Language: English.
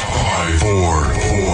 Five, four, four.